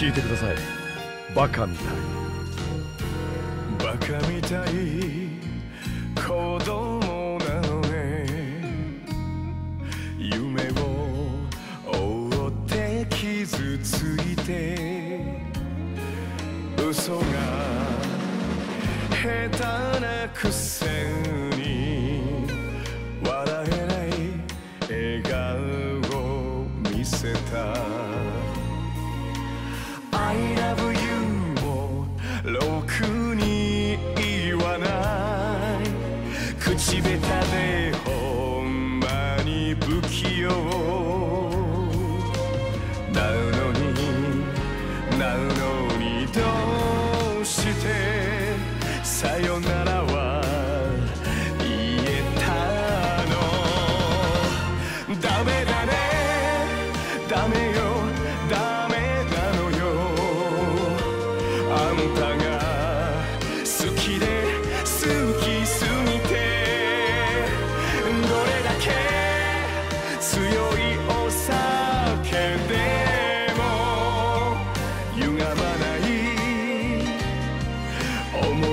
聞いてください。バカみたい。バカみたい。子供なのね。夢を追って傷ついて。嘘が下手なくせに。笑えない笑顔を見せた。なのになのにどうしてさよならは言えたの。ダメだね。ダメよ。ダメなのよ。あんた almost